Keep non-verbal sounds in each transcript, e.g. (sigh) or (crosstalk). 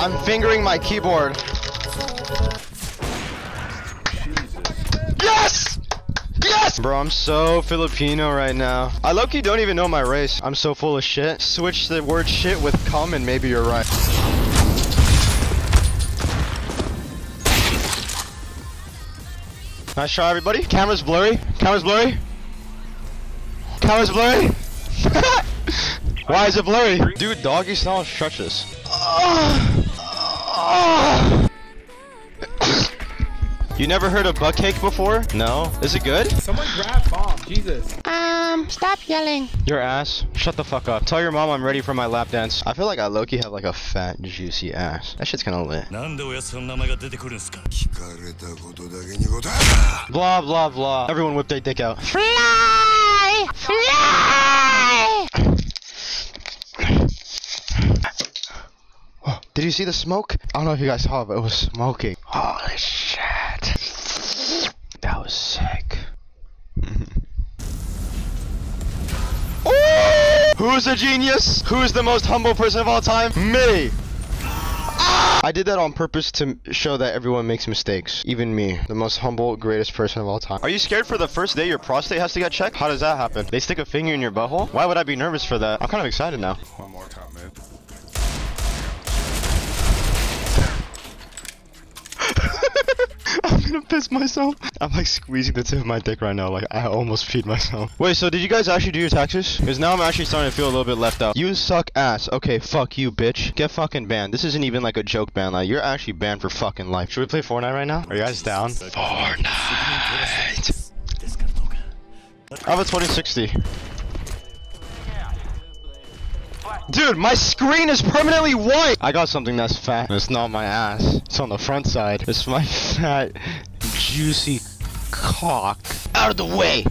I'm fingering my keyboard. Yes! Yes! Bro, I'm so Filipino right now. I low-key don't even know my race. I'm so full of shit. Switch the word shit with cum and maybe you're right. Nice shot, everybody. Camera's blurry. Camera's blurry. Camera's blurry. (laughs) Why is it blurry? Dude, doggy style stretches. Ah. Ah! You never heard of butt cake before? No. Is it good? Someone grab bomb, Jesus. Um, stop yelling. Your ass. Shut the fuck up. Tell your mom I'm ready for my lap dance. I feel like I Loki have like a fat, juicy ass. That shit's kinda lit. blah, blah, blah. Everyone whip their dick out. Did you see the smoke? I don't know if you guys saw, but it was smoking. Holy shit. That was sick. (laughs) Who's a genius? Who's the most humble person of all time? Me! Ah! I did that on purpose to show that everyone makes mistakes. Even me, the most humble, greatest person of all time. Are you scared for the first day your prostate has to get checked? How does that happen? They stick a finger in your butthole? Why would I be nervous for that? I'm kind of excited now. One more time, man. I'm gonna piss myself. I'm like squeezing the tip of my dick right now. Like I almost peed myself. (laughs) Wait, so did you guys actually do your taxes? Because now I'm actually starting to feel a little bit left out. You suck ass. Okay, fuck you, bitch. Get fucking banned. This isn't even like a joke ban. Like you're actually banned for fucking life. Should we play Fortnite right now? Are you guys down? Fortnite. I have a 2060. Dude, my screen is permanently white! I got something that's fat. It's not my ass. It's on the front side. It's my (laughs) fat, juicy cock. Out of the way!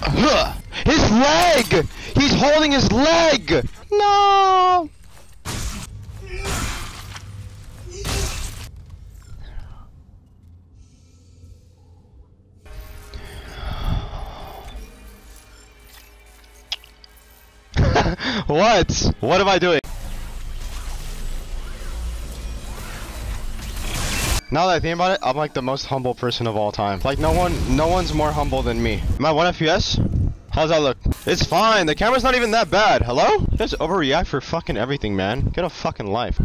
Huh. His leg! He's holding his leg! No! (laughs) what? What am I doing? Now that I think about it, I'm like the most humble person of all time. Like no one, no one's more humble than me. Am I one FPS? How's that look? It's fine. The camera's not even that bad. Hello? You guys overreact for fucking everything, man. Get a fucking life.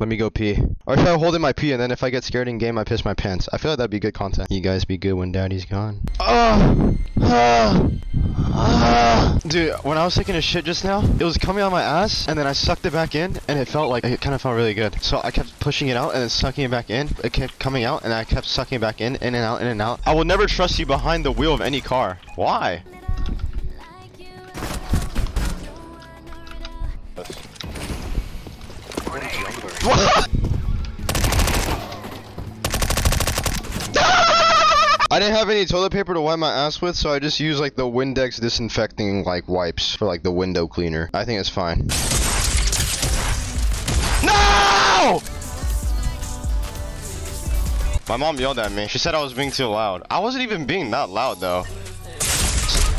Let me go pee. Or should I hold in my pee and then if I get scared in game, I piss my pants? I feel like that'd be good content. You guys be good when daddy's gone. Ah! Ah! Ah! Dude, when I was taking a shit just now, it was coming out my ass, and then I sucked it back in, and it felt like it kind of felt really good. So I kept pushing it out and then sucking it back in. It kept coming out, and I kept sucking it back in, in and out, in and out. I will never trust you behind the wheel of any car. Why? I didn't have any toilet paper to wipe my ass with, so I just used like the Windex disinfecting like wipes for like the window cleaner. I think it's fine. No! My mom yelled at me. She said I was being too loud. I wasn't even being that loud though.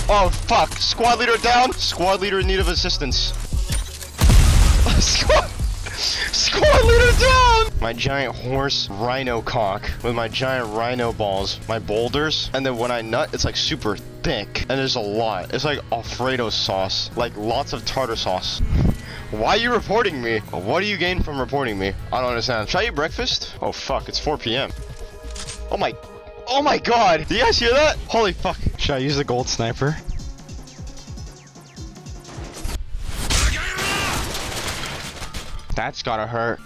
Oh fuck! Squad leader down. Squad leader in need of assistance. Squad leader down! My giant horse rhino cock with my giant rhino balls, my boulders, and then when I nut, it's like super thick, and there's a lot. It's like Alfredo sauce, like lots of tartar sauce. Why are you reporting me? What do you gain from reporting me? I don't understand. Should I eat breakfast? Oh fuck, it's 4 p.m. Oh my, oh my god! Do you guys hear that? Holy fuck. Should I use the gold sniper? That's gotta hurt.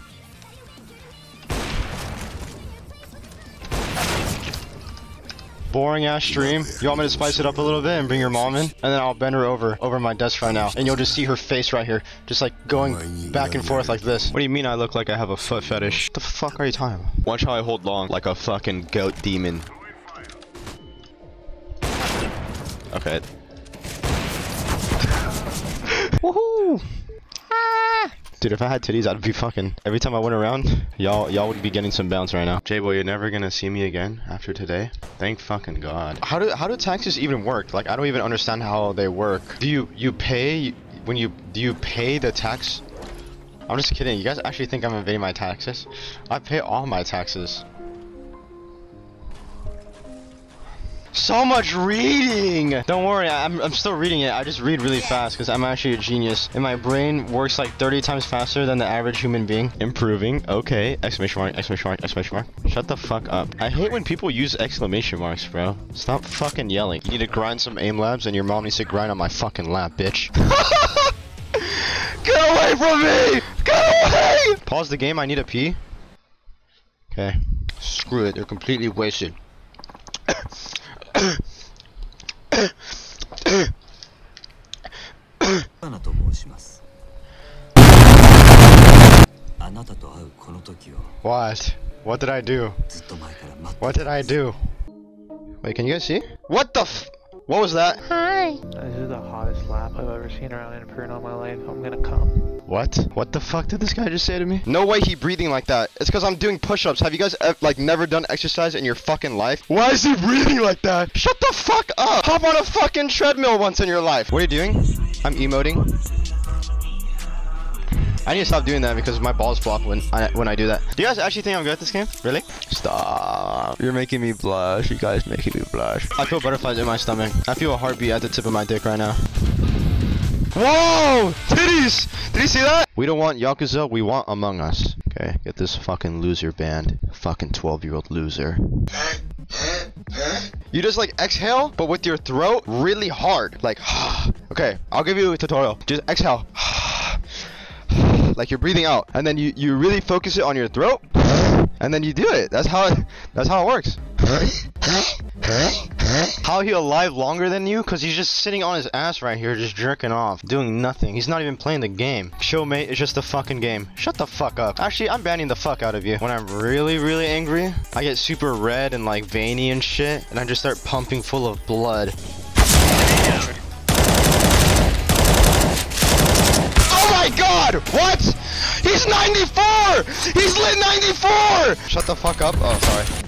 Boring ass stream. You want me to spice it up a little bit and bring your mom in? And then I'll bend her over, over my desk right now. And you'll just see her face right here. Just like going back and forth like this. What do you mean I look like I have a foot fetish? What the fuck are you talking about? Watch how I hold long like a fucking goat demon. Okay. (laughs) Woohoo! Ah! Dude, if I had titties, I'd be fucking. Every time I went around, y'all y'all would be getting some bounce right now. J-boy, you're never gonna see me again after today. Thank fucking god. How do how do taxes even work? Like I don't even understand how they work. Do you you pay when you do you pay the tax I'm just kidding. You guys actually think I'm evading my taxes? I pay all my taxes. So much reading! Don't worry, I'm, I'm still reading it. I just read really fast because I'm actually a genius. And my brain works like 30 times faster than the average human being. Improving. Okay. Exclamation mark, exclamation mark, exclamation mark. Shut the fuck up. I hate when people use exclamation marks, bro. Stop fucking yelling. You need to grind some aim labs and your mom needs to grind on my fucking lap, bitch. (laughs) Get away from me! Get away! Pause the game, I need a pee. Okay. Screw it, they're completely wasted. アナと申しますあなたと会うこの時を What? What did I do? ずっと前から待って What did I do? Wait, can you guys see? What the f- What was that? Hi. This is the hottest lap I've ever seen around Inferno in my life. I'm gonna come. What? What the fuck did this guy just say to me? No way he breathing like that. It's because I'm doing push-ups. Have you guys like never done exercise in your fucking life? Why is he breathing like that? Shut the fuck up! Hop on a fucking treadmill once in your life. What are you doing? I'm emoting. I need to stop doing that because my balls flop when I when I do that. Do you guys actually think I'm good at this game? Really? Stop. You're making me blush. You guys making me blush. I feel butterflies in my stomach. I feel a heartbeat at the tip of my dick right now. Whoa! Titties! Did you see that? We don't want Yakuza, we want Among Us. Okay, get this fucking loser banned. Fucking 12 year old loser. You just like exhale, but with your throat really hard. Like, (sighs) okay, I'll give you a tutorial. Just exhale. (sighs) like you're breathing out. And then you, you really focus it on your throat. And then you do it. That's how it, that's how it works. How he alive longer than you? Cause he's just sitting on his ass right here, just jerking off, doing nothing. He's not even playing the game. Showmate is just a fucking game. Shut the fuck up. Actually, I'm banning the fuck out of you. When I'm really, really angry, I get super red and like veiny and shit, and I just start pumping full of blood. Oh my god! What? He's 94! He's lit 94! Shut the fuck up. Oh, sorry.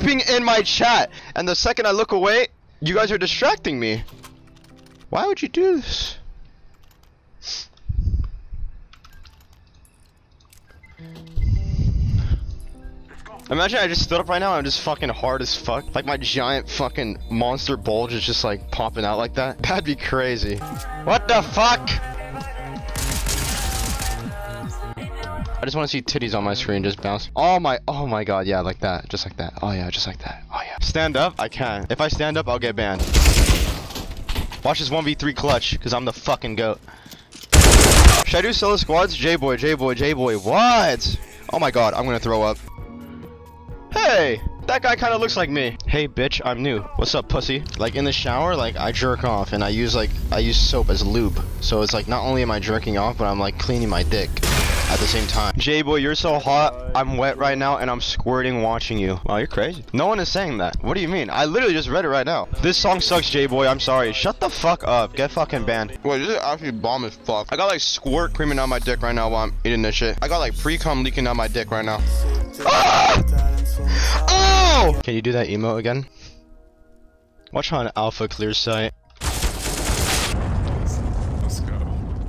Typing in my chat! And the second I look away, you guys are distracting me. Why would you do this? Imagine I just stood up right now I'm just fucking hard as fuck. Like my giant fucking monster bulge is just like popping out like that. (laughs) That'd be crazy. What the fuck? I just want to see titties on my screen just bounce. Oh my, oh my god, yeah, like that. Just like that. Oh yeah, just like that. Oh yeah. Stand up? I can. If I stand up, I'll get banned. Watch this 1v3 clutch, because I'm the fucking goat. Should I do solo squads? J-boy, J-boy, J-boy. What? Oh my god, I'm gonna throw up. Hey, that guy kind of looks like me. Hey, bitch, I'm new. What's up, pussy? Like in the shower, like I jerk off and I use like I use soap as lube. So it's like not only am I jerking off, but I'm like cleaning my dick at the same time. J boy, you're so hot. I'm wet right now and I'm squirting watching you. Wow, you're crazy. No one is saying that. What do you mean? I literally just read it right now. This song sucks, J boy. I'm sorry. Shut the fuck up. Get fucking banned. Wait, this is actually bomb as fuck. I got like squirt creaming out my dick right now while I'm eating this shit. I got like pre cum leaking out my dick right now. Ah! Oh! Can you do that emo again? Watch on Alpha Clear Sight. Let's go.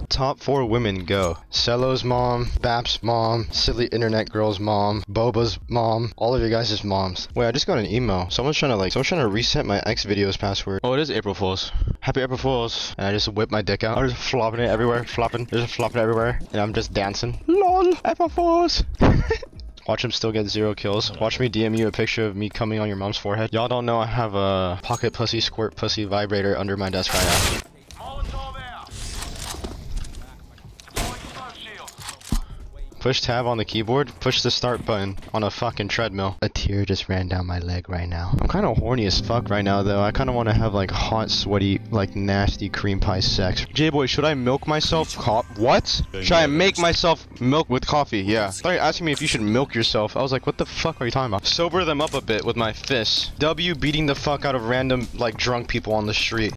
Top four women go. Cello's mom, Bap's mom, Silly Internet Girl's mom, Boba's mom, all of your guys' moms. Wait, I just got an email. Someone's trying to like, someone's trying to reset my X videos password. Oh, it is April Fool's. Happy April Fool's. And I just whip my dick out. I'm just flopping it everywhere, flopping, just flopping it everywhere. And I'm just dancing. LOL, April Fool's. (laughs) Watch him still get zero kills. Watch me DM you a picture of me coming on your mom's forehead. Y'all don't know I have a pocket pussy squirt pussy vibrator under my desk right now. Push tab on the keyboard, push the start button on a fucking treadmill. A tear just ran down my leg right now. I'm kind of horny as fuck right now though. I kind of want to have like hot, sweaty, like nasty cream pie sex. J-boy, should I milk myself? What? Should I make myself milk with coffee? Yeah. Were asking me if you should milk yourself. I was like, what the fuck are you talking about? Sober them up a bit with my fists. W beating the fuck out of random like drunk people on the street.